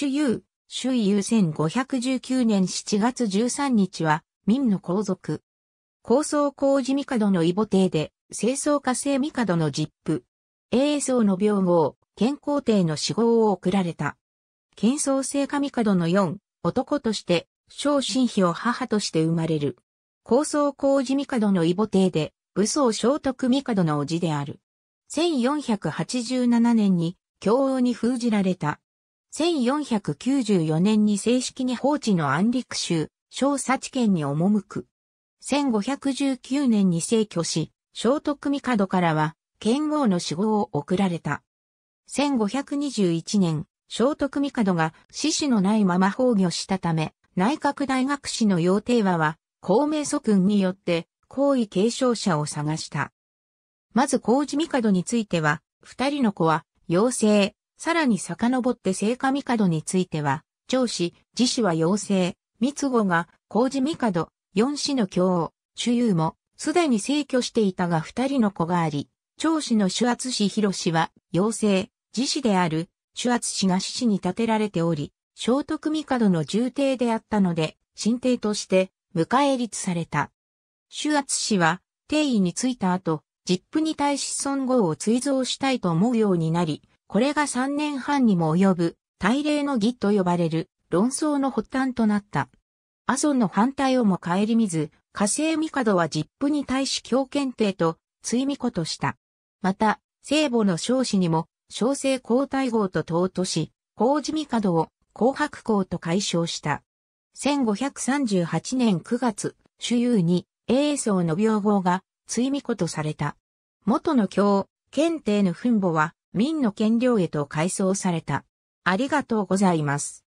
主優、主優1519年7月13日は、民の皇族。高層工事帝の異母帝で、清掃火星帝の実父。英宗の病号、健康帝の死号を送られた。健宗聖火帝の四、男として、小神妃を母として生まれる。高層工事帝の異母帝で、武装聖徳帝の叔父である。1487年に、教王に封じられた。1494年に正式に放置の安陸州、小幸県に赴く。1519年に逝去し、聖徳帝からは、剣王の死号を送られた。1521年、聖徳帝が死死のないまま崩御したため、内閣大学士の要帝和は、公明祖君によって、皇位継承者を探した。まず皇子帝については、二人の子は、妖精、さらに遡って聖火帝については、長子、自子は妖精、三つ子が、皇子帝、四子の教王、主優も、すでに逝去していたが二人の子があり、長子の主圧氏広氏は、妖精、自子である、主圧氏が死子に建てられており、聖徳帝の重帝であったので、神帝として、迎え立された。主圧氏は、帝位についた後、実父に対し孫号を追贈したいと思うようになり、これが3年半にも及ぶ、大礼の儀と呼ばれる、論争の発端となった。阿蘇の反対をも顧みず、火星帝は実父に対し強検定と、追巫子とした。また、聖母の少子にも、小生皇太后と尊し、皇子帝を紅白皇と解消した。1538年9月、主有に、英宗の病号が、追巫子とされた。元の教、検定の墳墓は、民の権領へと改装された。ありがとうございます。